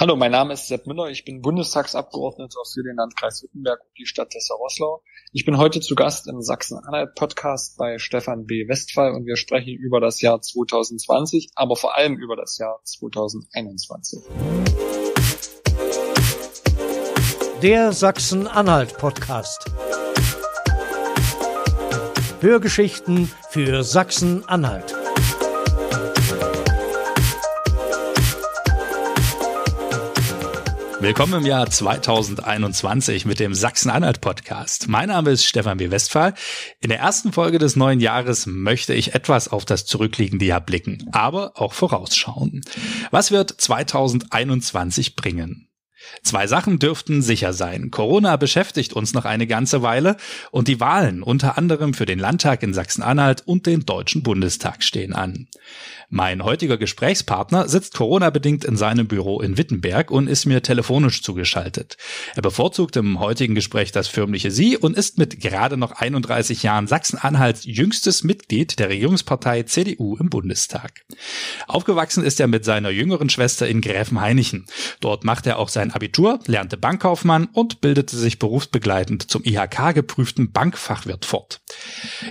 Hallo, mein Name ist Sepp Müller. Ich bin Bundestagsabgeordneter für den Landkreis Wittenberg und die Stadt Dessau-Rosslau. Ich bin heute zu Gast im Sachsen-Anhalt-Podcast bei Stefan B. Westphal und wir sprechen über das Jahr 2020, aber vor allem über das Jahr 2021. Der Sachsen-Anhalt-Podcast. Hörgeschichten für Sachsen-Anhalt. Willkommen im Jahr 2021 mit dem Sachsen-Anhalt-Podcast. Mein Name ist Stefan B. Westphal. In der ersten Folge des neuen Jahres möchte ich etwas auf das zurückliegende Jahr blicken, aber auch vorausschauen. Was wird 2021 bringen? Zwei Sachen dürften sicher sein. Corona beschäftigt uns noch eine ganze Weile und die Wahlen unter anderem für den Landtag in Sachsen-Anhalt und den Deutschen Bundestag stehen an. Mein heutiger Gesprächspartner sitzt Corona-bedingt in seinem Büro in Wittenberg und ist mir telefonisch zugeschaltet. Er bevorzugt im heutigen Gespräch das förmliche Sie und ist mit gerade noch 31 Jahren Sachsen-Anhalts jüngstes Mitglied der Regierungspartei CDU im Bundestag. Aufgewachsen ist er mit seiner jüngeren Schwester in Gräfenhainichen. Dort macht er auch sein Abitur, lernte Bankkaufmann und bildete sich berufsbegleitend zum IHK geprüften Bankfachwirt fort.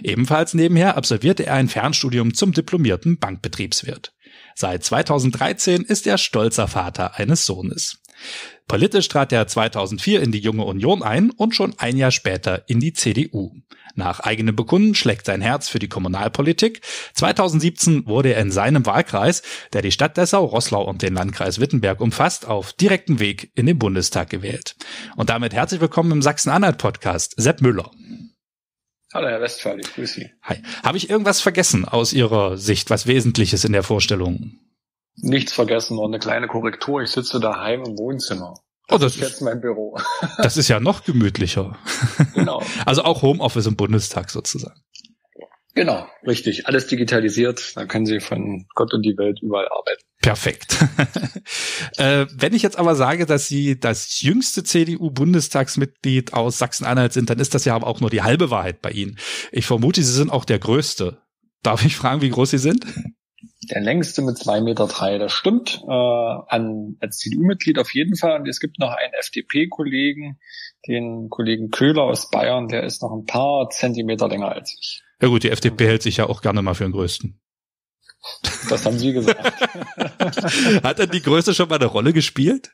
Ebenfalls nebenher absolvierte er ein Fernstudium zum diplomierten Bankbetrieb. Betriebswirt. Seit 2013 ist er stolzer Vater eines Sohnes. Politisch trat er 2004 in die Junge Union ein und schon ein Jahr später in die CDU. Nach eigenem Bekunden schlägt sein Herz für die Kommunalpolitik. 2017 wurde er in seinem Wahlkreis, der die Stadt Dessau, Rosslau und den Landkreis Wittenberg umfasst, auf direktem Weg in den Bundestag gewählt. Und damit herzlich willkommen im Sachsen-Anhalt-Podcast, Sepp Müller. Hallo Herr Westphal, ich grüße Sie. Hi. Habe ich irgendwas vergessen aus Ihrer Sicht, was Wesentliches in der Vorstellung? Nichts vergessen, nur eine kleine Korrektur. Ich sitze daheim im Wohnzimmer. Das, oh, das ist jetzt mein Büro. Das ist ja noch gemütlicher. Genau. Also auch Homeoffice im Bundestag sozusagen. Genau, richtig. Alles digitalisiert. Da können Sie von Gott und die Welt überall arbeiten. Perfekt. äh, wenn ich jetzt aber sage, dass Sie das jüngste CDU-Bundestagsmitglied aus Sachsen-Anhalt sind, dann ist das ja aber auch nur die halbe Wahrheit bei Ihnen. Ich vermute, Sie sind auch der Größte. Darf ich fragen, wie groß Sie sind? Der längste mit zwei Meter, drei, das stimmt. Äh, an, als CDU-Mitglied auf jeden Fall. Und es gibt noch einen FDP-Kollegen, den Kollegen Köhler aus Bayern, der ist noch ein paar Zentimeter länger als ich. Ja gut, die FDP hält sich ja auch gerne mal für den Größten. Das haben Sie gesagt. Hat denn die Größe schon mal eine Rolle gespielt?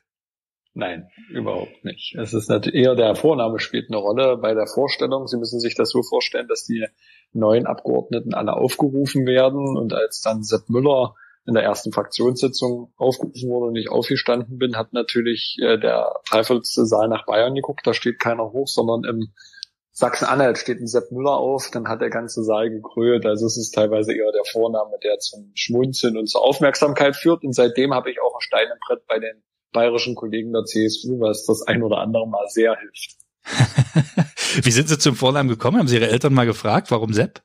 Nein, überhaupt nicht. Es ist natürlich eher der Vorname spielt eine Rolle bei der Vorstellung. Sie müssen sich das so vorstellen, dass die neuen Abgeordneten alle aufgerufen werden und als dann Sepp Müller in der ersten Fraktionssitzung aufgerufen wurde und ich aufgestanden bin, hat natürlich äh, der dreiviertelste Saal nach Bayern geguckt. Da steht keiner hoch, sondern im Sachsen-Anhalt steht ein Sepp Müller auf, dann hat der ganze Saal gekrölt. Also es ist teilweise eher der Vorname, der zum Schmunzeln und zur Aufmerksamkeit führt. Und seitdem habe ich auch ein Stein im Brett bei den bayerischen Kollegen der CSU, was das ein oder andere Mal sehr hilft. Wie sind Sie zum Vornamen gekommen? Haben Sie Ihre Eltern mal gefragt, warum Sepp?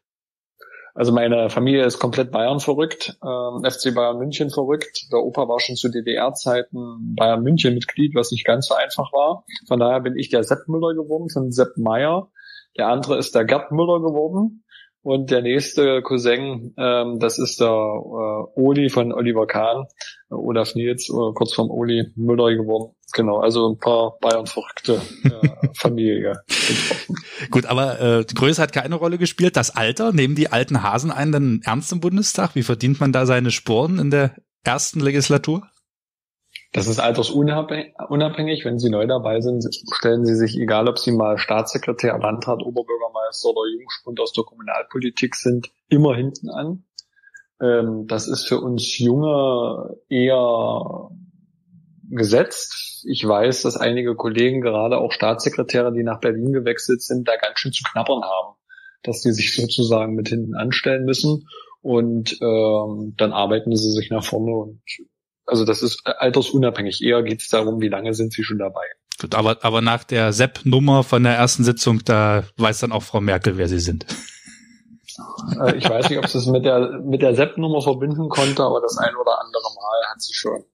Also meine Familie ist komplett Bayern verrückt, ähm, FC Bayern München verrückt. Der Opa war schon zu DDR-Zeiten Bayern München Mitglied, was nicht ganz so einfach war. Von daher bin ich der Sepp Müller geworden von Sepp Meyer. Der andere ist der Gerd Müller geworden. Und der nächste Cousin, ähm, das ist der äh, Oli von Oliver Kahn, äh, Olaf Nils, äh, kurz vom Oli Müller geworden. Genau, also ein paar Bayern-verrückte äh, Familie. Gut, aber äh, die Größe hat keine Rolle gespielt. Das Alter, nehmen die alten Hasen einen dann ernst im Bundestag? Wie verdient man da seine Sporen in der ersten Legislatur? Das ist altersunabhängig. Wenn Sie neu dabei sind, stellen Sie sich, egal ob Sie mal Staatssekretär, Landrat, Oberbürgermeister oder Jungspund aus der Kommunalpolitik sind, immer hinten an. Ähm, das ist für uns Junge eher gesetzt. Ich weiß, dass einige Kollegen, gerade auch Staatssekretäre, die nach Berlin gewechselt sind, da ganz schön zu knabbern haben, dass die sich sozusagen mit hinten anstellen müssen. Und ähm, dann arbeiten sie sich nach vorne und also das ist altersunabhängig. Eher geht es darum, wie lange sind sie schon dabei. Gut, aber, aber nach der Sepp-Nummer von der ersten Sitzung, da weiß dann auch Frau Merkel, wer sie sind. Äh, ich weiß nicht, ob sie es mit der, mit der Sepp-Nummer verbinden konnte, aber das ein oder andere Mal hat sie schon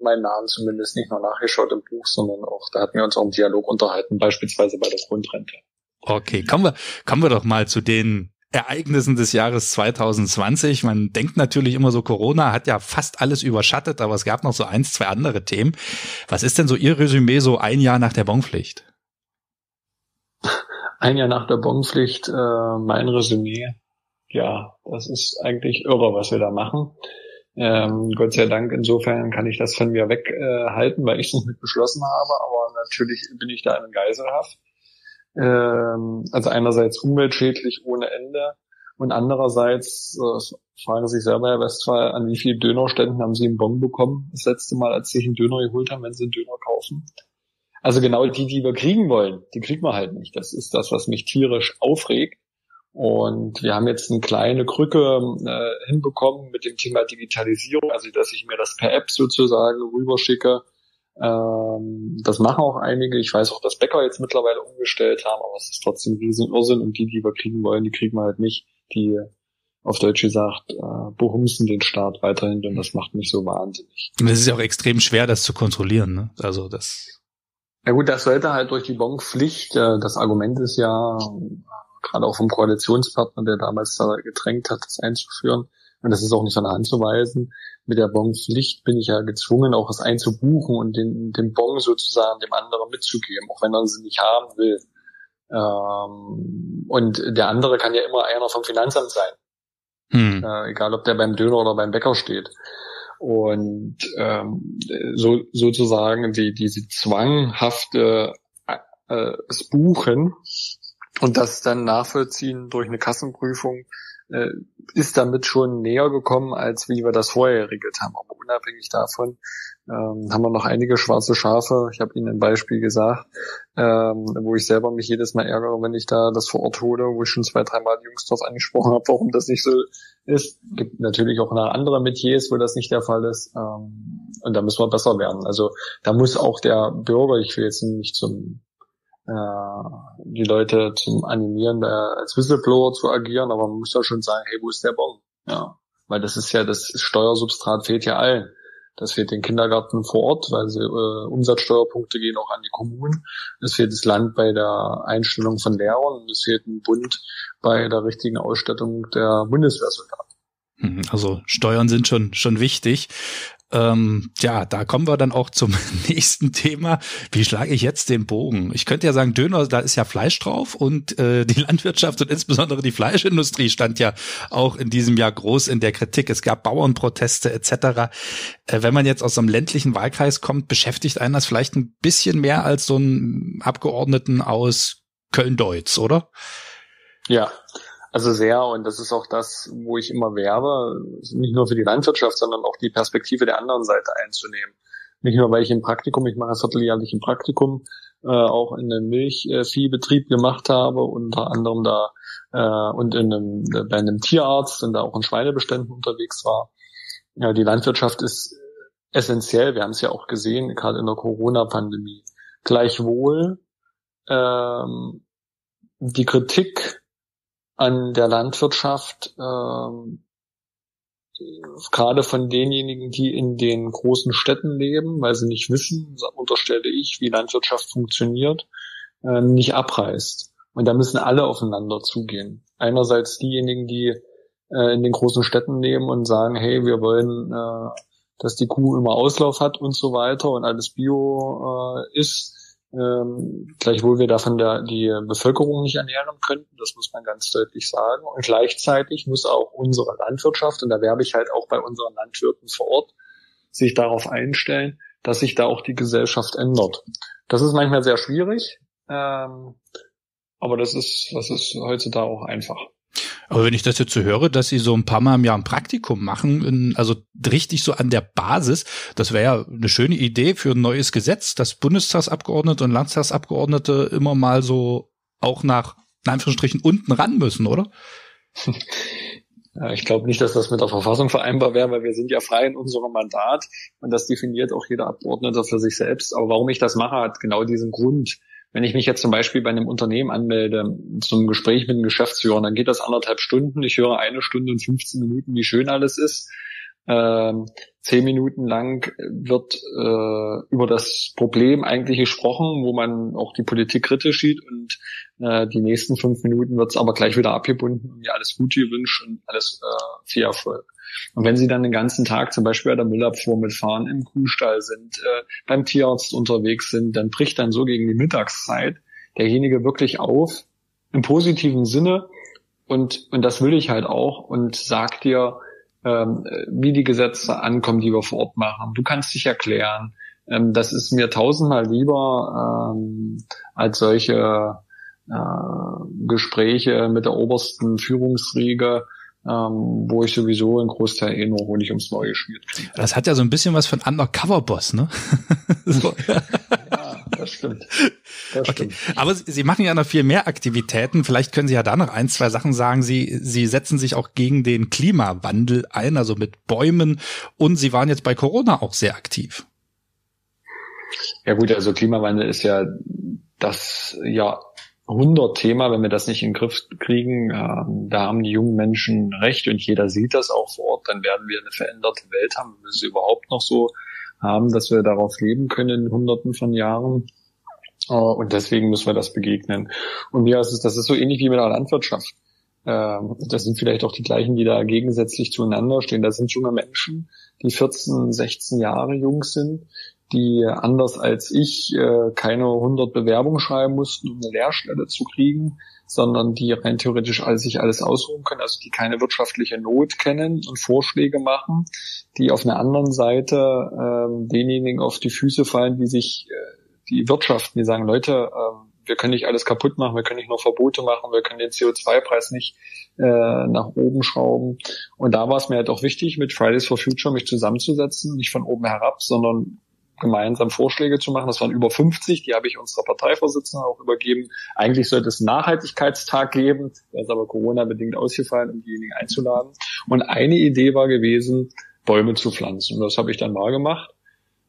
meinen Namen zumindest nicht nur nachgeschaut im Buch, sondern auch, da hatten wir uns auch im Dialog unterhalten, beispielsweise bei der Grundrente. Okay, kommen wir, kommen wir doch mal zu den Ereignissen des Jahres 2020. Man denkt natürlich immer so, Corona hat ja fast alles überschattet, aber es gab noch so eins, zwei andere Themen. Was ist denn so Ihr Resümee so ein Jahr nach der Bonpflicht? Ein Jahr nach der Bonpflicht, äh, mein Resümee. Ja, das ist eigentlich irre, was wir da machen. Ähm, Gott sei Dank, insofern kann ich das von mir weghalten, äh, weil ich es nicht beschlossen habe, aber natürlich bin ich da in Geiselhaft. Ähm, also einerseits umweltschädlich ohne Ende und andererseits äh, fragen sich selber, Herr Westphal, an wie viele Dönerständen haben Sie einen Bon bekommen das letzte Mal, als Sie sich einen Döner geholt haben, wenn Sie einen Döner kaufen? Also genau die, die wir kriegen wollen, die kriegen wir halt nicht. Das ist das, was mich tierisch aufregt. Und wir haben jetzt eine kleine Krücke äh, hinbekommen mit dem Thema Digitalisierung, also dass ich mir das per App sozusagen rüberschicke. Ähm, das machen auch einige. Ich weiß auch, dass Bäcker jetzt mittlerweile umgestellt haben, aber es ist trotzdem riesen Irrsinn und die, die wir kriegen wollen, die kriegen wir halt nicht. Die auf Deutsch gesagt, äh, behumsen den Staat weiterhin, denn das macht mich so wahnsinnig. Und es ist ja auch extrem schwer, das zu kontrollieren. Ne? Also das ja gut, das sollte halt durch die Bonpflicht, äh, das Argument ist ja, gerade auch vom Koalitionspartner, der damals da gedrängt hat, das einzuführen, und das ist auch nicht von der Hand zu weisen, mit der Bonpflicht bin ich ja gezwungen, auch es einzubuchen und den, den Bon sozusagen dem anderen mitzugeben, auch wenn er sie nicht haben will. Ähm, und der andere kann ja immer einer vom Finanzamt sein. Hm. Äh, egal ob der beim Döner oder beim Bäcker steht und ähm, so, sozusagen die, diese zwanghafte äh, das Buchen und das dann nachvollziehen durch eine Kassenprüfung äh, ist damit schon näher gekommen, als wie wir das vorher geregelt haben. Aber unabhängig davon ähm, haben wir noch einige schwarze Schafe. Ich habe Ihnen ein Beispiel gesagt, ähm, wo ich selber mich jedes Mal ärgere, wenn ich da das vor Ort hole, wo ich schon zwei, dreimal die Jungs drauf angesprochen habe, warum das nicht so ist. Gibt natürlich auch noch andere Metiers, wo das nicht der Fall ist. Ähm, und da müssen wir besser werden. Also da muss auch der Bürger, ich will jetzt nicht zum äh, die Leute zum Animieren, da als Whistleblower zu agieren, aber man muss ja schon sagen, hey, wo ist der Bon? Ja, weil das ist ja, das Steuersubstrat fehlt ja allen. Das fehlt den Kindergarten vor Ort, weil sie, äh, Umsatzsteuerpunkte gehen auch an die Kommunen. Es fehlt das Land bei der Einstellung von Lehrern es fehlt ein Bund bei der richtigen Ausstattung der Bundeswehrsoldaten. Mhm, also Steuern sind schon schon wichtig. Ähm, ja, da kommen wir dann auch zum nächsten Thema. Wie schlage ich jetzt den Bogen? Ich könnte ja sagen, Döner, da ist ja Fleisch drauf und äh, die Landwirtschaft und insbesondere die Fleischindustrie stand ja auch in diesem Jahr groß in der Kritik. Es gab Bauernproteste etc. Äh, wenn man jetzt aus einem ländlichen Wahlkreis kommt, beschäftigt einen das vielleicht ein bisschen mehr als so ein Abgeordneten aus Köln-Deutz, oder? Ja, also sehr, und das ist auch das, wo ich immer werbe, nicht nur für die Landwirtschaft, sondern auch die Perspektive der anderen Seite einzunehmen. Nicht nur, weil ich im Praktikum, ich mache das vierteljährlich im Praktikum, äh, auch in einem Milchviehbetrieb gemacht habe, unter anderem da äh, und in einem, bei einem Tierarzt und da auch in Schweinebeständen unterwegs war. Ja, die Landwirtschaft ist essentiell, wir haben es ja auch gesehen, gerade in der Corona-Pandemie. Gleichwohl ähm, die Kritik an der Landwirtschaft, ähm, gerade von denjenigen, die in den großen Städten leben, weil sie nicht wissen, unterstelle ich, wie Landwirtschaft funktioniert, äh, nicht abreißt. Und da müssen alle aufeinander zugehen. Einerseits diejenigen, die äh, in den großen Städten leben und sagen, hey, wir wollen, äh, dass die Kuh immer Auslauf hat und so weiter und alles Bio äh, ist ähm, gleichwohl wir davon der, die Bevölkerung nicht ernähren könnten, das muss man ganz deutlich sagen. Und gleichzeitig muss auch unsere Landwirtschaft, und da werbe ich halt auch bei unseren Landwirten vor Ort, sich darauf einstellen, dass sich da auch die Gesellschaft ändert. Das ist manchmal sehr schwierig, ähm, aber das ist, das ist heutzutage auch einfach. Aber wenn ich das jetzt so höre, dass sie so ein paar Mal im Jahr ein Praktikum machen, also richtig so an der Basis, das wäre ja eine schöne Idee für ein neues Gesetz, dass Bundestagsabgeordnete und Landtagsabgeordnete immer mal so auch nach, in Anführungsstrichen, unten ran müssen, oder? Ich glaube nicht, dass das mit der Verfassung vereinbar wäre, weil wir sind ja frei in unserem Mandat und das definiert auch jeder Abgeordnete für sich selbst. Aber warum ich das mache, hat genau diesen Grund. Wenn ich mich jetzt zum Beispiel bei einem Unternehmen anmelde zum Gespräch mit einem Geschäftsführer, dann geht das anderthalb Stunden. Ich höre eine Stunde und 15 Minuten, wie schön alles ist. Ähm, zehn Minuten lang wird äh, über das Problem eigentlich gesprochen, wo man auch die Politik kritisch sieht und äh, die nächsten fünf Minuten wird es aber gleich wieder abgebunden und mir alles Gute gewünscht und alles äh, viel Erfolg. Und wenn Sie dann den ganzen Tag zum Beispiel bei der Müllabfuhr mitfahren, im Kuhstall sind, äh, beim Tierarzt unterwegs sind, dann bricht dann so gegen die Mittagszeit derjenige wirklich auf, im positiven Sinne, und, und das will ich halt auch und sag dir, ähm, wie die Gesetze ankommen, die wir vor Ort machen. Du kannst dich erklären. Ähm, das ist mir tausendmal lieber ähm, als solche äh, Gespräche mit der obersten Führungsriege, ähm, wo ich sowieso einen Großteil eh nur Honig ums Neue geschmiert kriege. Das hat ja so ein bisschen was von Undercover-Boss, ne? so. das stimmt. Das okay. Stimmt. Aber Sie machen ja noch viel mehr Aktivitäten. Vielleicht können Sie ja da noch ein, zwei Sachen sagen. Sie, Sie setzen sich auch gegen den Klimawandel ein, also mit Bäumen. Und Sie waren jetzt bei Corona auch sehr aktiv. Ja gut, also Klimawandel ist ja das ja 100 Thema, wenn wir das nicht in den Griff kriegen, äh, da haben die jungen Menschen recht und jeder sieht das auch vor Ort, dann werden wir eine veränderte Welt haben, wenn wir sie überhaupt noch so haben, dass wir darauf leben können in hunderten von Jahren. Uh, und deswegen müssen wir das begegnen. Und ja, es ist, das ist so ähnlich wie mit der Landwirtschaft. Uh, das sind vielleicht auch die gleichen, die da gegensätzlich zueinander stehen. Das sind junge Menschen, die 14, 16 Jahre jung sind, die anders als ich uh, keine 100 Bewerbungen schreiben mussten, um eine Lehrstelle zu kriegen, sondern die rein theoretisch alles, sich alles ausruhen können, also die keine wirtschaftliche Not kennen und Vorschläge machen, die auf einer anderen Seite ähm, denjenigen auf die Füße fallen, die sich äh, die Wirtschaften, die sagen, Leute, äh, wir können nicht alles kaputt machen, wir können nicht nur Verbote machen, wir können den CO2-Preis nicht äh, nach oben schrauben. Und da war es mir halt auch wichtig, mit Fridays for Future mich zusammenzusetzen, nicht von oben herab, sondern gemeinsam Vorschläge zu machen. Das waren über 50, die habe ich unserer Parteivorsitzenden auch übergeben. Eigentlich sollte es einen Nachhaltigkeitstag geben, der ist aber Corona-bedingt ausgefallen, um diejenigen einzuladen. Und eine Idee war gewesen, Bäume zu pflanzen. Und das habe ich dann mal gemacht.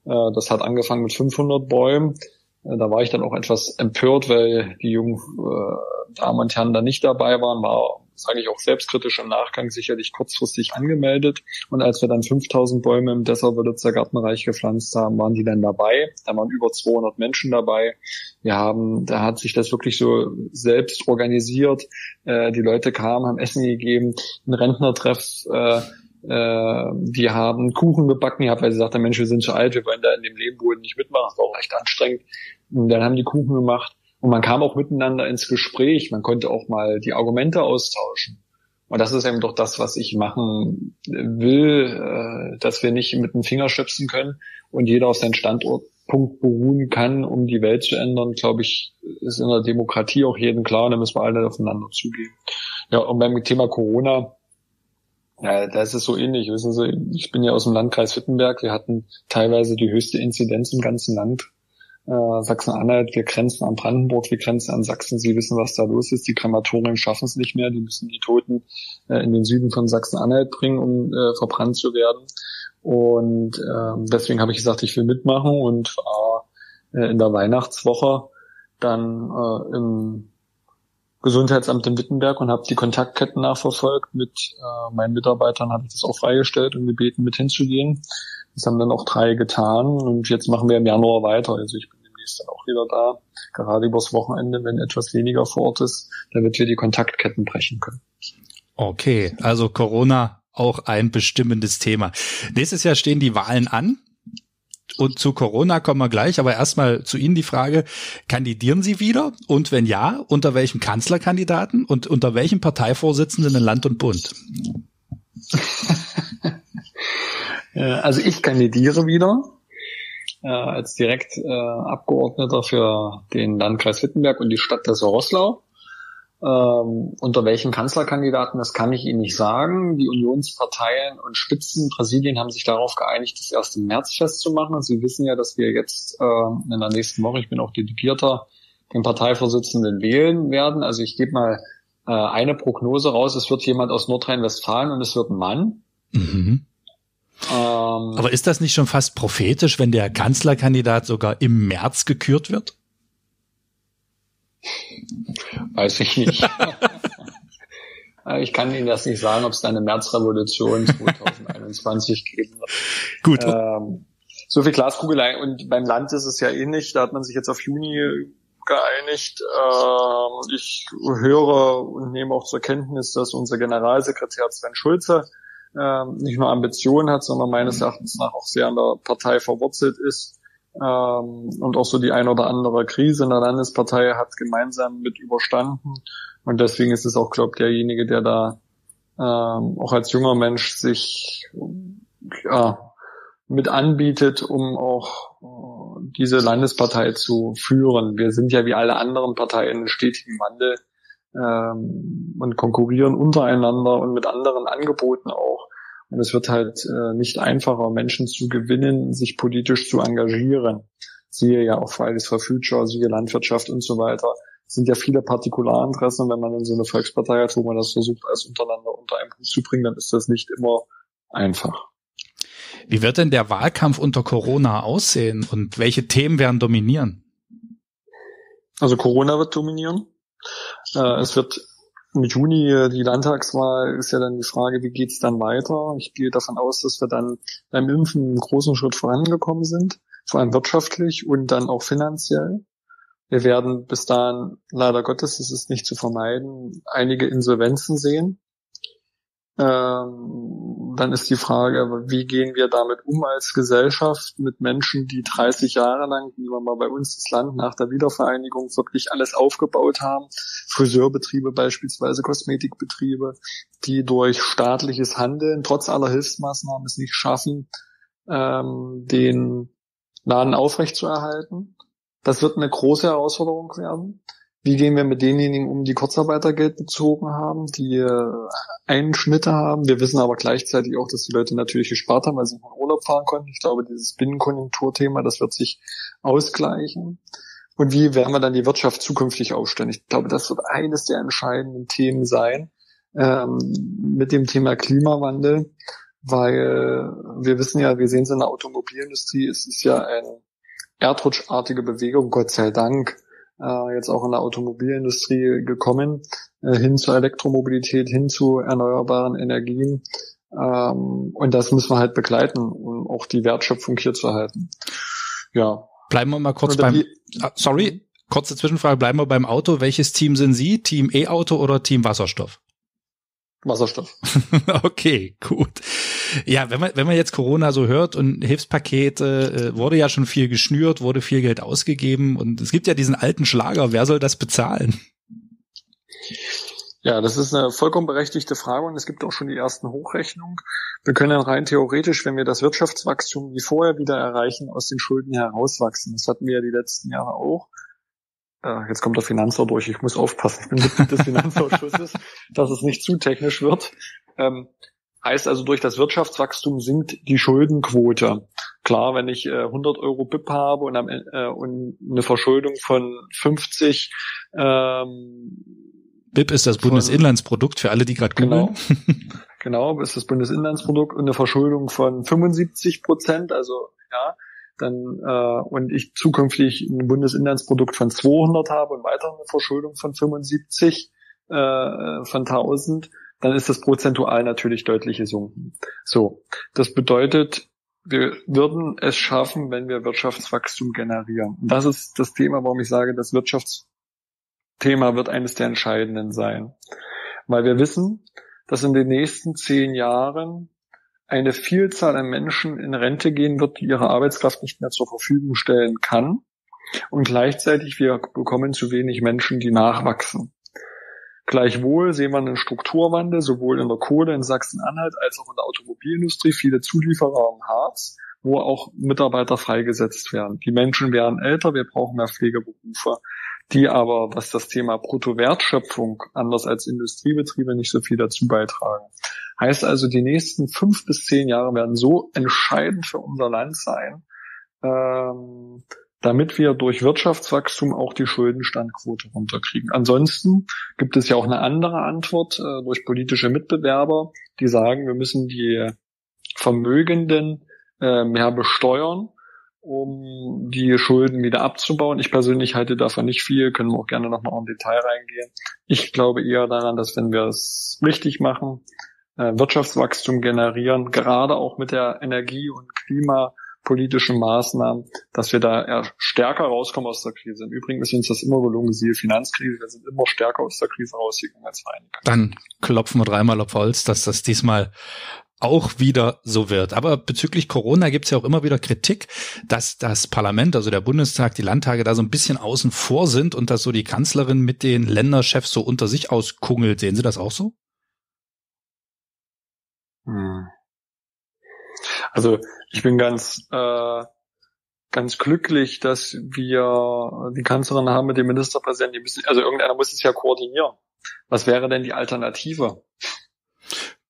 Äh, das hat angefangen mit 500 Bäumen. Äh, da war ich dann auch etwas empört, weil die jungen äh, Damen und Herren da nicht dabei waren, war, sage ich auch selbstkritisch im Nachgang, sicherlich kurzfristig angemeldet. Und als wir dann 5000 Bäume im Dessau-Wörlitzer Gartenreich gepflanzt haben, waren die dann dabei. Da waren über 200 Menschen dabei. Wir haben, da hat sich das wirklich so selbst organisiert. Äh, die Leute kamen, haben Essen gegeben, ein Rentnertreff, äh, äh, die haben Kuchen gebacken gehabt, weil sie sagten, Mensch, wir sind zu alt, wir wollen da in dem Leben wohl nicht mitmachen. Das war auch recht anstrengend. Und dann haben die Kuchen gemacht und man kam auch miteinander ins Gespräch. Man konnte auch mal die Argumente austauschen. Und das ist eben doch das, was ich machen will, äh, dass wir nicht mit dem Finger schöpfen können und jeder auf seinen Standortpunkt beruhen kann, um die Welt zu ändern, glaube ich, ist in der Demokratie auch jedem klar da müssen wir alle aufeinander zugehen. Ja, und beim Thema Corona, ja, da ist es so ähnlich. Wissen Sie, ich bin ja aus dem Landkreis Wittenberg. Wir hatten teilweise die höchste Inzidenz im ganzen Land. Äh, Sachsen-Anhalt, wir grenzen an Brandenburg, wir grenzen an Sachsen. Sie wissen, was da los ist. Die Krematorien schaffen es nicht mehr. Die müssen die Toten äh, in den Süden von Sachsen-Anhalt bringen, um äh, verbrannt zu werden. Und äh, deswegen habe ich gesagt, ich will mitmachen und war äh, in der Weihnachtswoche dann äh, im Gesundheitsamt in Wittenberg und habe die Kontaktketten nachverfolgt. Mit äh, meinen Mitarbeitern habe ich das auch freigestellt und gebeten, mit hinzugehen. Das haben dann auch drei getan und jetzt machen wir im Januar weiter. Also ich demnächst dann auch wieder da, gerade übers Wochenende, wenn etwas weniger vor Ort ist, damit wir die Kontaktketten brechen können. Okay, also Corona auch ein bestimmendes Thema. Nächstes Jahr stehen die Wahlen an. Und zu Corona kommen wir gleich, aber erstmal zu Ihnen die Frage, kandidieren Sie wieder? Und wenn ja, unter welchem Kanzlerkandidaten und unter welchem Parteivorsitzenden in Land und Bund? also ich kandidiere wieder äh, als direkt äh, Abgeordneter für den Landkreis Wittenberg und die Stadt Dessau-Rosslau. Ähm, unter welchen Kanzlerkandidaten, das kann ich Ihnen nicht sagen. Die Unionsparteien und Spitzenpräsidien haben sich darauf geeinigt, das erst im März festzumachen. Sie wissen ja, dass wir jetzt äh, in der nächsten Woche, ich bin auch Delegierter, den Parteivorsitzenden wählen werden. Also ich gebe mal äh, eine Prognose raus. Es wird jemand aus Nordrhein-Westfalen und es wird ein Mann. Mhm. Ähm, Aber ist das nicht schon fast prophetisch, wenn der Kanzlerkandidat sogar im März gekürt wird? Weiß ich nicht. Äh, ich kann Ihnen das nicht sagen, ob es da eine Märzrevolution 2021 geben wird. Gut. Ähm, so viel Glaskugelei. Und beim Land ist es ja ähnlich. Da hat man sich jetzt auf Juni geeinigt. Äh, ich höre und nehme auch zur Kenntnis, dass unser Generalsekretär Sven Schulze äh, nicht nur Ambitionen hat, sondern meines Erachtens nach auch sehr an der Partei verwurzelt ist ähm, und auch so die ein oder andere Krise in der Landespartei hat gemeinsam mit überstanden. Und deswegen ist es auch, glaube ich, derjenige, der da ähm, auch als junger Mensch sich ja, mit anbietet, um auch äh, diese Landespartei zu führen. Wir sind ja wie alle anderen Parteien in stetigem Wandel ähm, und konkurrieren untereinander und mit anderen Angeboten auch. Und es wird halt äh, nicht einfacher, Menschen zu gewinnen, sich politisch zu engagieren. Siehe ja auch Fridays for Future, siehe Landwirtschaft und so weiter. Es sind ja viele Partikularinteressen. Wenn man dann so eine Volkspartei hat, wo man das versucht, alles untereinander unter einen Hut zu bringen, dann ist das nicht immer einfach. Wie wird denn der Wahlkampf unter Corona aussehen und welche Themen werden dominieren? Also Corona wird dominieren. Äh, es wird im Juni äh, die Landtagswahl ist ja dann die Frage, wie geht's dann weiter? Ich gehe davon aus, dass wir dann beim Impfen einen großen Schritt vorangekommen sind, vor allem wirtschaftlich und dann auch finanziell. Wir werden bis dahin, leider Gottes, es ist nicht zu vermeiden, einige Insolvenzen sehen. Ähm, dann ist die Frage, wie gehen wir damit um als Gesellschaft mit Menschen, die 30 Jahre lang, wie wir mal bei uns das Land nach der Wiedervereinigung wirklich alles aufgebaut haben, Friseurbetriebe beispielsweise, Kosmetikbetriebe, die durch staatliches Handeln trotz aller Hilfsmaßnahmen es nicht schaffen, ähm, den Laden aufrechtzuerhalten. Das wird eine große Herausforderung werden. Wie gehen wir mit denjenigen um, die Kurzarbeitergeld bezogen haben, die äh, Einschnitte haben? Wir wissen aber gleichzeitig auch, dass die Leute natürlich gespart haben, weil sie in Urlaub fahren konnten. Ich glaube, dieses Binnenkonjunkturthema, das wird sich ausgleichen. Und wie werden wir dann die Wirtschaft zukünftig aufstellen? Ich glaube, das wird eines der entscheidenden Themen sein ähm, mit dem Thema Klimawandel, weil wir wissen ja, wir sehen es in der Automobilindustrie, es ist ja eine erdrutschartige Bewegung, Gott sei Dank äh, jetzt auch in der Automobilindustrie gekommen, äh, hin zur Elektromobilität, hin zu erneuerbaren Energien. Ähm, und das müssen wir halt begleiten, um auch die Wertschöpfung hier zu halten. Ja. Bleiben wir mal kurz beim, ah, sorry, kurze Zwischenfrage, bleiben wir beim Auto. Welches Team sind Sie? Team E-Auto oder Team Wasserstoff? Wasserstoff. okay, gut. Ja, wenn man, wenn man jetzt Corona so hört und Hilfspakete, äh, wurde ja schon viel geschnürt, wurde viel Geld ausgegeben und es gibt ja diesen alten Schlager, wer soll das bezahlen? Ja, das ist eine vollkommen berechtigte Frage und es gibt auch schon die ersten Hochrechnungen. Wir können dann rein theoretisch, wenn wir das Wirtschaftswachstum wie vorher wieder erreichen, aus den Schulden herauswachsen. Das hatten wir ja die letzten Jahre auch. Äh, jetzt kommt der Finanzer durch, ich muss aufpassen, ich bin Mitglied des Finanzausschusses, dass es nicht zu technisch wird. Ähm, heißt also, durch das Wirtschaftswachstum sinkt die Schuldenquote. Klar, wenn ich äh, 100 Euro BIP habe und, am, äh, und eine Verschuldung von 50 ähm, BIP ist das Bundesinlandsprodukt für alle, die gerade genau, genau, ist das Bundesinlandsprodukt und eine Verschuldung von 75 Prozent, also ja, dann äh, und ich zukünftig ein Bundesinlandsprodukt von 200 habe und weiter eine Verschuldung von 75 äh, von 1000, dann ist das prozentual natürlich deutlich gesunken. So, das bedeutet, wir würden es schaffen, wenn wir Wirtschaftswachstum generieren. Und das ist das Thema, warum ich sage, das Wirtschaftsthema wird eines der entscheidenden sein. Weil wir wissen, dass in den nächsten zehn Jahren eine Vielzahl an Menschen in Rente gehen wird, die ihre Arbeitskraft nicht mehr zur Verfügung stellen kann. Und gleichzeitig wir bekommen zu wenig Menschen, die nachwachsen. Gleichwohl sehen wir einen Strukturwandel, sowohl in der Kohle in Sachsen-Anhalt als auch in der Automobilindustrie, viele Zulieferer im Harz, wo auch Mitarbeiter freigesetzt werden. Die Menschen werden älter, wir brauchen mehr Pflegeberufe, die aber, was das Thema Bruttowertschöpfung anders als Industriebetriebe nicht so viel dazu beitragen. Heißt also, die nächsten fünf bis zehn Jahre werden so entscheidend für unser Land sein, ähm, damit wir durch Wirtschaftswachstum auch die Schuldenstandquote runterkriegen. Ansonsten gibt es ja auch eine andere Antwort äh, durch politische Mitbewerber, die sagen, wir müssen die Vermögenden äh, mehr besteuern um die Schulden wieder abzubauen. Ich persönlich halte davon nicht viel, können wir auch gerne nochmal im Detail reingehen. Ich glaube eher daran, dass wenn wir es richtig machen, Wirtschaftswachstum generieren, gerade auch mit der Energie- und klimapolitischen Maßnahmen, dass wir da eher stärker rauskommen aus der Krise. Im Übrigen ist uns das immer gelungen, siehe Finanzkrise, wir sind immer stärker aus der Krise rausgegangen als Vereinigte. Dann klopfen wir dreimal auf Holz, dass das diesmal auch wieder so wird. Aber bezüglich Corona gibt es ja auch immer wieder Kritik, dass das Parlament, also der Bundestag, die Landtage da so ein bisschen außen vor sind und dass so die Kanzlerin mit den Länderchefs so unter sich auskungelt. Sehen Sie das auch so? Hm. Also ich bin ganz äh, ganz glücklich, dass wir die Kanzlerin haben mit dem Ministerpräsidenten. Die müssen, also irgendeiner muss es ja koordinieren. Was wäre denn die Alternative?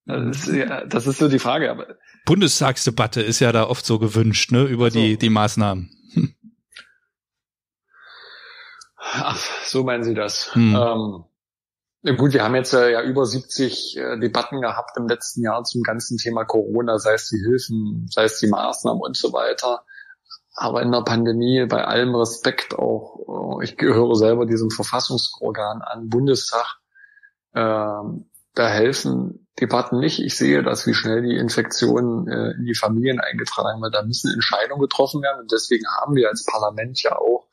Das ist, das ist so die Frage. Aber Bundestagsdebatte ist ja da oft so gewünscht, ne, über so. die, die Maßnahmen. Hm. Ach, so meinen Sie das. Hm. Ähm, gut, wir haben jetzt äh, ja über 70 äh, Debatten gehabt im letzten Jahr zum ganzen Thema Corona, sei es die Hilfen, sei es die Maßnahmen und so weiter. Aber in der Pandemie, bei allem Respekt auch, äh, ich gehöre selber diesem Verfassungsorgan an, Bundestag, ähm, da helfen Debatten nicht. Ich sehe das, wie schnell die Infektion äh, in die Familien eingetragen wird. Da müssen Entscheidungen getroffen werden. Und deswegen haben wir als Parlament ja auch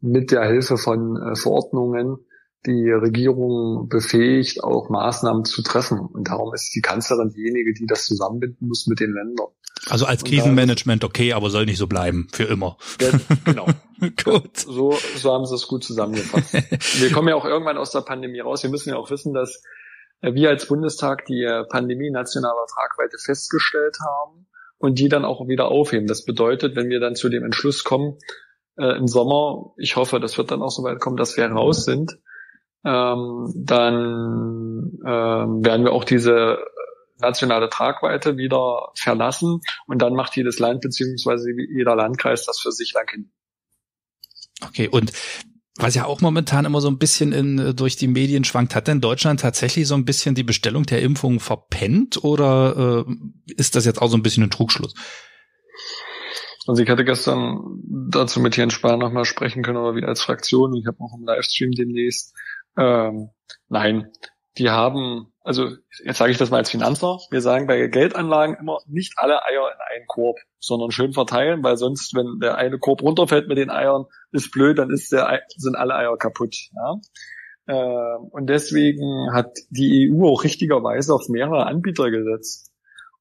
mit der Hilfe von äh, Verordnungen die Regierung befähigt, auch Maßnahmen zu treffen. Und darum ist die Kanzlerin diejenige, die das zusammenbinden muss mit den Ländern. Also als Krisenmanagement okay, aber soll nicht so bleiben, für immer. Ja, genau. gut. So, so haben sie es gut zusammengefasst. wir kommen ja auch irgendwann aus der Pandemie raus. Wir müssen ja auch wissen, dass wir als Bundestag die Pandemie nationaler Tragweite festgestellt haben und die dann auch wieder aufheben. Das bedeutet, wenn wir dann zu dem Entschluss kommen, äh, im Sommer, ich hoffe, das wird dann auch so weit kommen, dass wir raus sind, ähm, dann ähm, werden wir auch diese nationale Tragweite wieder verlassen und dann macht jedes Land beziehungsweise jeder Landkreis das für sich lang hin. Okay, und was ja auch momentan immer so ein bisschen in, durch die Medien schwankt, hat denn Deutschland tatsächlich so ein bisschen die Bestellung der Impfung verpennt oder äh, ist das jetzt auch so ein bisschen ein Trugschluss? Also ich hatte gestern dazu mit Jens Spahn nochmal sprechen können, aber wir als Fraktion, ich habe auch im Livestream demnächst, ähm, nein, die haben, also jetzt sage ich das mal als Finanzer, wir sagen bei Geldanlagen immer nicht alle Eier in einen Korb, sondern schön verteilen, weil sonst, wenn der eine Korb runterfällt mit den Eiern, ist blöd, dann ist der, sind alle Eier kaputt. Ja? Äh, und deswegen hat die EU auch richtigerweise auf mehrere Anbieter gesetzt.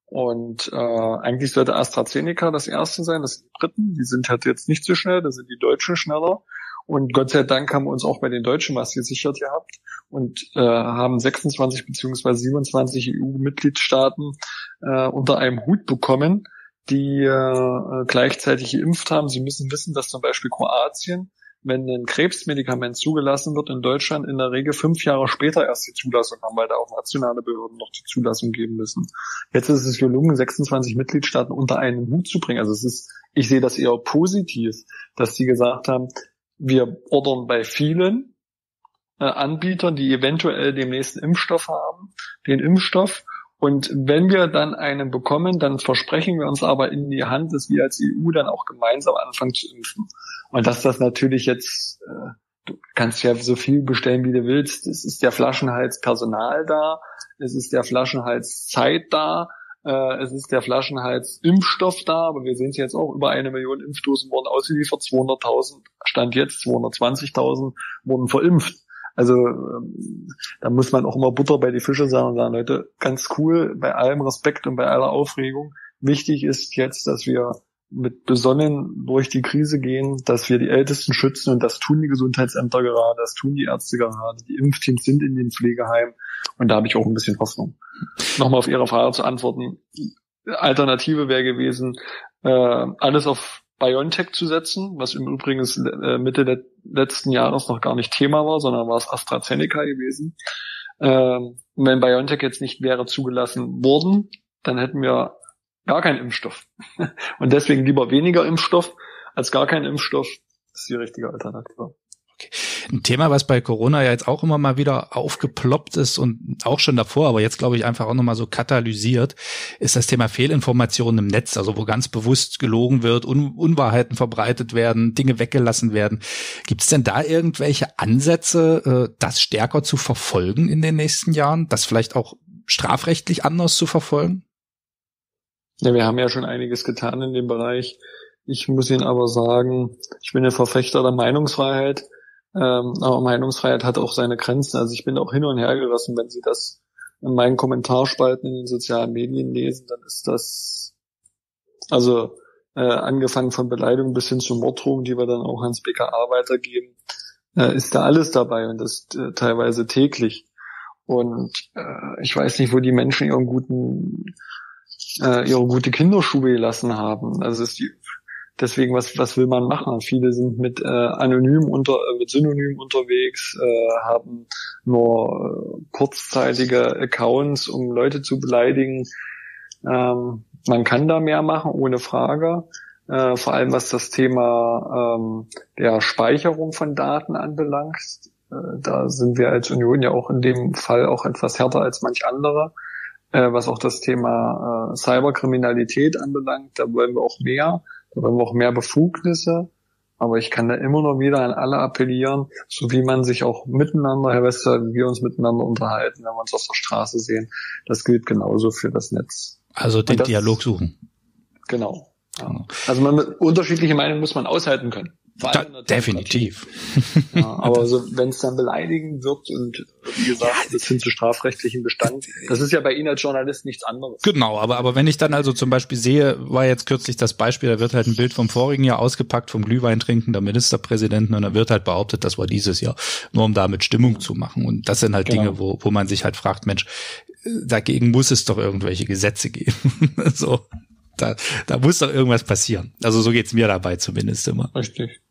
Und äh, eigentlich sollte AstraZeneca das erste sein, das sind die Briten, die sind halt jetzt nicht so schnell, da sind die Deutschen schneller. Und Gott sei Dank haben wir uns auch bei den Deutschen was gesichert gehabt und äh, haben 26 beziehungsweise 27 EU-Mitgliedstaaten äh, unter einem Hut bekommen, die äh, gleichzeitig geimpft haben. Sie müssen wissen, dass zum Beispiel Kroatien, wenn ein Krebsmedikament zugelassen wird in Deutschland, in der Regel fünf Jahre später erst die Zulassung haben, weil da auch nationale Behörden noch die Zulassung geben müssen. Jetzt ist es gelungen, 26 Mitgliedstaaten unter einen Hut zu bringen. Also es ist, ich sehe das eher positiv, dass die gesagt haben, wir ordern bei vielen äh, Anbietern, die eventuell den nächsten Impfstoff haben, den Impfstoff. Und wenn wir dann einen bekommen, dann versprechen wir uns aber in die Hand, dass wir als EU dann auch gemeinsam anfangen zu impfen. Und dass das natürlich jetzt, äh, du kannst ja so viel bestellen, wie du willst. Es ist der Flaschenhals Personal da, es ist der Flaschenhals Zeit da, äh, es ist der Flaschenhals Impfstoff da, aber wir sehen es jetzt auch, über eine Million Impfdosen wurden ausgeliefert, 200.000, Stand jetzt 220.000 wurden verimpft. Also ähm, da muss man auch immer Butter bei die Fische sagen und sagen, Leute, ganz cool, bei allem Respekt und bei aller Aufregung. Wichtig ist jetzt, dass wir mit besonnen durch die Krise gehen, dass wir die Ältesten schützen und das tun die Gesundheitsämter gerade, das tun die Ärzte gerade, die Impfteams sind in den Pflegeheimen und da habe ich auch ein bisschen Hoffnung. Nochmal auf Ihre Frage zu antworten. Alternative wäre gewesen, äh, alles auf BioNTech zu setzen, was im Übrigen äh, Mitte letzten Jahres noch gar nicht Thema war, sondern war es AstraZeneca gewesen. Ähm, wenn BioNTech jetzt nicht wäre zugelassen worden, dann hätten wir gar keinen Impfstoff. Und deswegen lieber weniger Impfstoff als gar kein Impfstoff. Das ist die richtige Alternative. Okay. Ein Thema, was bei Corona ja jetzt auch immer mal wieder aufgeploppt ist und auch schon davor, aber jetzt glaube ich einfach auch nochmal so katalysiert, ist das Thema Fehlinformationen im Netz, also wo ganz bewusst gelogen wird, Un Unwahrheiten verbreitet werden, Dinge weggelassen werden. Gibt es denn da irgendwelche Ansätze, äh, das stärker zu verfolgen in den nächsten Jahren, das vielleicht auch strafrechtlich anders zu verfolgen? Ja, wir haben ja schon einiges getan in dem Bereich. Ich muss Ihnen aber sagen, ich bin ein Verfechter der Meinungsfreiheit, ähm, aber Meinungsfreiheit hat auch seine Grenzen. Also ich bin auch hin und her gerissen, wenn Sie das in meinen Kommentarspalten in den sozialen Medien lesen, dann ist das also äh, angefangen von Beleidigung bis hin zu Morddrohungen, die wir dann auch ans BKA weitergeben, äh, ist da alles dabei und das äh, teilweise täglich. Und äh, ich weiß nicht, wo die Menschen ihren guten, äh, ihre gute Kinderschuhe gelassen haben. Also ist die, deswegen, was, was will man machen? Viele sind mit äh, anonym unter, äh, mit Synonym unterwegs, äh, haben nur äh, kurzzeitige Accounts, um Leute zu beleidigen. Ähm, man kann da mehr machen, ohne Frage. Äh, vor allem was das Thema ähm, der Speicherung von Daten anbelangt. Äh, da sind wir als Union ja auch in dem Fall auch etwas härter als manch andere. Äh, was auch das Thema äh, Cyberkriminalität anbelangt, da wollen wir auch mehr. Da wollen wir auch mehr Befugnisse. Aber ich kann da immer noch wieder an alle appellieren, so wie man sich auch miteinander, Herr Wester, wie wir uns miteinander unterhalten, wenn wir uns auf der Straße sehen. Das gilt genauso für das Netz. Also den das, Dialog suchen. Genau. Ja. Also man, unterschiedliche Meinungen muss man aushalten können. Da, definitiv. Ja, aber so, wenn es dann beleidigend wird und wie gesagt, bis hin zu strafrechtlichen Bestand, das ist ja bei Ihnen als Journalist nichts anderes. Genau, aber, aber wenn ich dann also zum Beispiel sehe, war jetzt kürzlich das Beispiel, da wird halt ein Bild vom vorigen Jahr ausgepackt, vom Glühwein trinken der Ministerpräsidenten und da wird halt behauptet, das war dieses Jahr, nur um damit Stimmung zu machen. Und das sind halt genau. Dinge, wo, wo man sich halt fragt, Mensch, dagegen muss es doch irgendwelche Gesetze geben. so. Da, da muss doch irgendwas passieren. Also so geht's mir dabei zumindest immer. Richtig.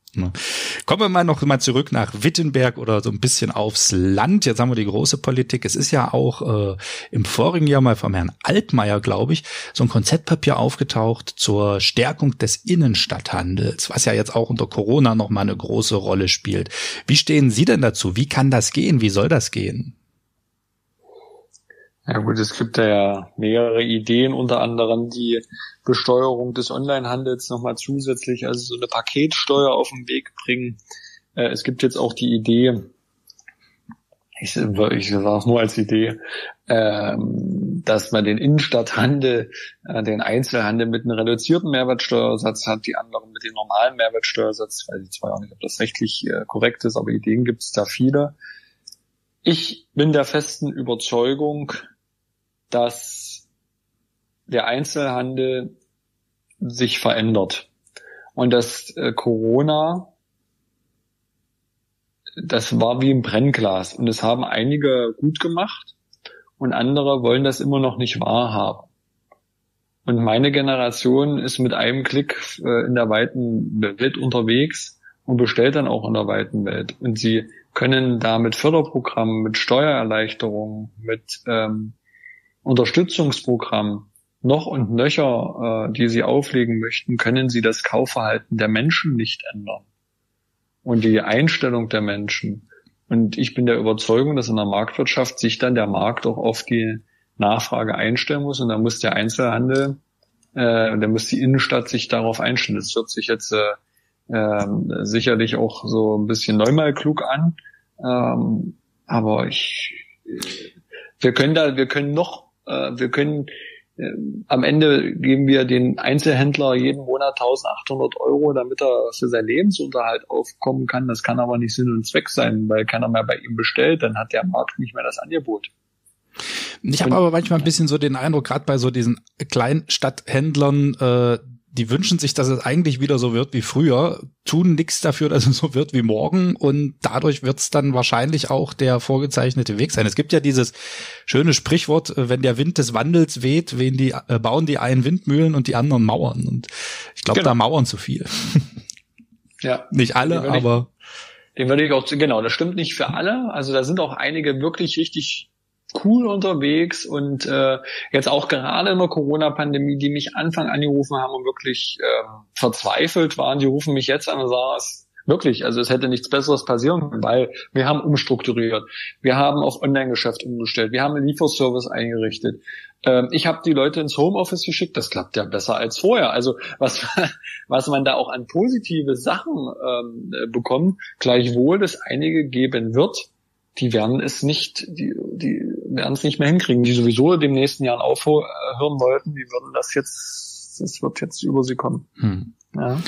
Kommen wir mal noch mal zurück nach Wittenberg oder so ein bisschen aufs Land. Jetzt haben wir die große Politik. Es ist ja auch äh, im vorigen Jahr mal vom Herrn Altmaier, glaube ich, so ein Konzeptpapier aufgetaucht zur Stärkung des Innenstadthandels, was ja jetzt auch unter Corona noch mal eine große Rolle spielt. Wie stehen Sie denn dazu? Wie kann das gehen? Wie soll das gehen? Ja gut, es gibt ja mehrere Ideen, unter anderem die Besteuerung des Onlinehandels nochmal zusätzlich, also so eine Paketsteuer auf den Weg bringen. Äh, es gibt jetzt auch die Idee, ich, ich sage es nur als Idee, ähm, dass man den Innenstadthandel, äh, den Einzelhandel mit einem reduzierten Mehrwertsteuersatz hat, die anderen mit dem normalen Mehrwertsteuersatz. Weiß ich zwar auch nicht, ob das rechtlich äh, korrekt ist, aber Ideen gibt es da viele. Ich bin der festen Überzeugung, dass der Einzelhandel sich verändert und dass äh, Corona das war wie ein Brennglas und das haben einige gut gemacht und andere wollen das immer noch nicht wahrhaben. Und meine Generation ist mit einem Klick äh, in der weiten Welt unterwegs und bestellt dann auch in der weiten Welt. Und sie können da mit Förderprogrammen, mit Steuererleichterungen, mit ähm, Unterstützungsprogramm noch und nöcher, äh, die Sie auflegen möchten, können Sie das Kaufverhalten der Menschen nicht ändern und die Einstellung der Menschen. Und ich bin der Überzeugung, dass in der Marktwirtschaft sich dann der Markt auch auf die Nachfrage einstellen muss und da muss der Einzelhandel, äh, da muss die Innenstadt sich darauf einstellen. Das hört sich jetzt äh, äh, sicherlich auch so ein bisschen neunmal klug an, ähm, aber ich, wir können da, wir können noch wir können äh, am Ende geben wir den Einzelhändler jeden Monat 1800 Euro, damit er für seinen Lebensunterhalt aufkommen kann. Das kann aber nicht Sinn und Zweck sein, weil keiner mehr bei ihm bestellt, dann hat der Markt nicht mehr das Angebot. Ich habe aber manchmal ein bisschen so den Eindruck, gerade bei so diesen Kleinstadthändlern, äh, die wünschen sich, dass es eigentlich wieder so wird wie früher, tun nichts dafür, dass es so wird wie morgen und dadurch wird es dann wahrscheinlich auch der vorgezeichnete Weg sein. Es gibt ja dieses schöne Sprichwort, äh, wenn der Wind des Wandels weht, wen die, äh, bauen die einen Windmühlen und die anderen Mauern. Und ich glaube, genau. da mauern zu viel. Ja. Nicht alle, aber. den würde ich auch, genau, das stimmt nicht für alle. Also da sind auch einige wirklich richtig cool unterwegs und äh, jetzt auch gerade in der Corona-Pandemie, die mich Anfang angerufen haben und wirklich äh, verzweifelt waren, die rufen mich jetzt an und sagen, Wirklich, also es hätte nichts Besseres passieren können, weil wir haben umstrukturiert. Wir haben auf Online-Geschäft umgestellt. Wir haben einen Lieferservice eingerichtet. Ähm, ich habe die Leute ins Homeoffice geschickt. Das klappt ja besser als vorher. Also was, was man da auch an positive Sachen ähm, bekommt, gleichwohl es einige geben wird, die werden es nicht, die, die werden es nicht mehr hinkriegen, die sowieso in den nächsten Jahren aufhören wollten, die würden das jetzt, das wird jetzt über sie kommen. Hm. Ja.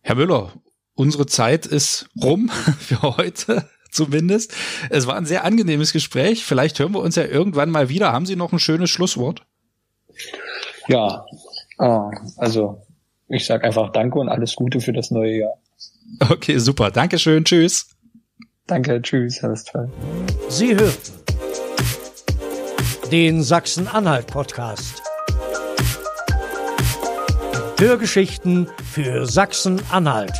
Herr Müller, unsere Zeit ist rum für heute zumindest. Es war ein sehr angenehmes Gespräch. Vielleicht hören wir uns ja irgendwann mal wieder. Haben Sie noch ein schönes Schlusswort? Ja, ah, also ich sage einfach Danke und alles Gute für das neue Jahr. Okay, super. Dankeschön. Tschüss. Danke. Tschüss, Herr Westphal. Sie hörten den Sachsen-Anhalt-Podcast. Hörgeschichten für Sachsen-Anhalt.